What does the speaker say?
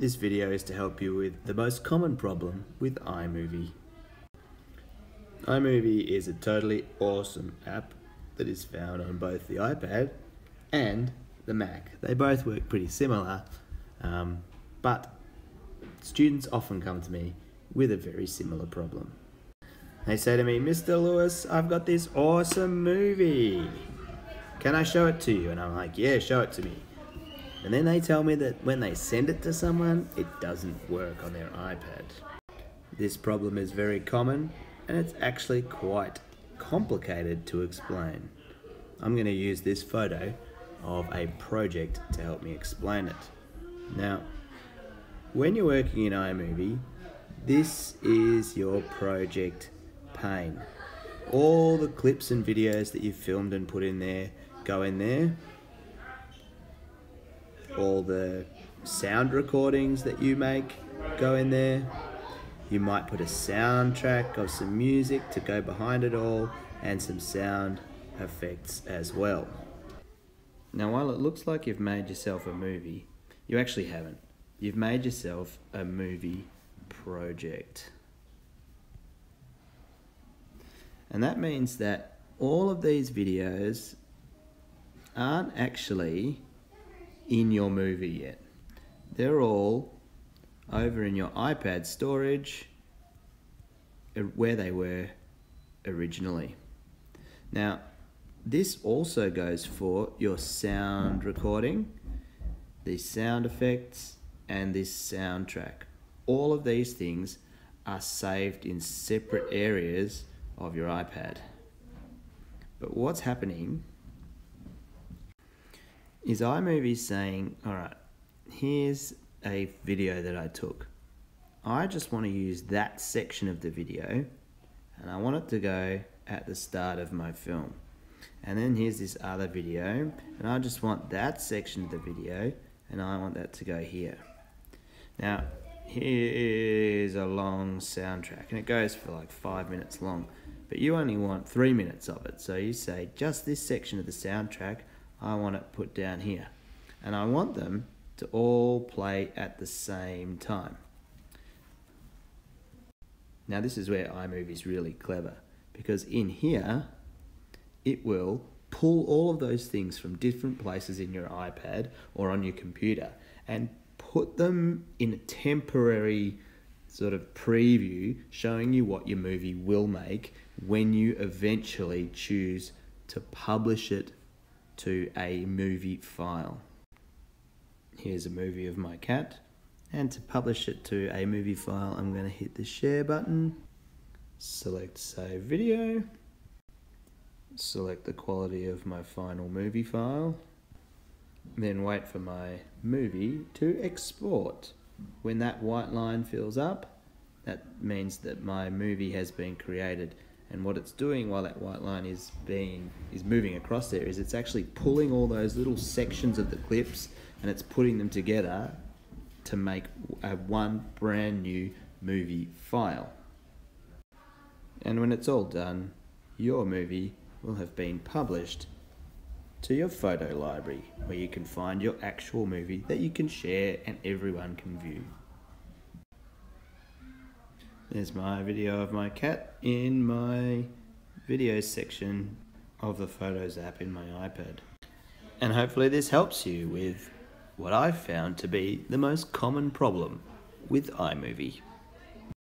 This video is to help you with the most common problem with iMovie. iMovie is a totally awesome app that is found on both the iPad and the Mac. They both work pretty similar, um, but students often come to me with a very similar problem. They say to me, Mr. Lewis, I've got this awesome movie. Can I show it to you? And I'm like, yeah, show it to me. And then they tell me that when they send it to someone, it doesn't work on their iPad. This problem is very common and it's actually quite complicated to explain. I'm going to use this photo of a project to help me explain it. Now, when you're working in iMovie, this is your project pane. All the clips and videos that you've filmed and put in there go in there. All the sound recordings that you make go in there. You might put a soundtrack of some music to go behind it all and some sound effects as well. Now, while it looks like you've made yourself a movie, you actually haven't. You've made yourself a movie project. And that means that all of these videos aren't actually in your movie yet. They're all over in your iPad storage uh, where they were originally. Now, this also goes for your sound recording, the sound effects, and this soundtrack. All of these things are saved in separate areas of your iPad. But what's happening is iMovie saying, all right, here's a video that I took. I just want to use that section of the video and I want it to go at the start of my film. And then here's this other video and I just want that section of the video and I want that to go here. Now, here's a long soundtrack and it goes for like five minutes long but you only want three minutes of it so you say just this section of the soundtrack I want it put down here. And I want them to all play at the same time. Now this is where iMovie is really clever because in here it will pull all of those things from different places in your iPad or on your computer and put them in a temporary sort of preview showing you what your movie will make when you eventually choose to publish it to a movie file. Here's a movie of my cat and to publish it to a movie file I'm going to hit the share button, select save video, select the quality of my final movie file then wait for my movie to export. When that white line fills up, that means that my movie has been created. And what it's doing while that white line is being is moving across there is it's actually pulling all those little sections of the clips and it's putting them together to make a one brand new movie file. And when it's all done, your movie will have been published to your photo library where you can find your actual movie that you can share and everyone can view. There's my video of my cat in my video section of the Photos app in my iPad. And hopefully this helps you with what I've found to be the most common problem with iMovie.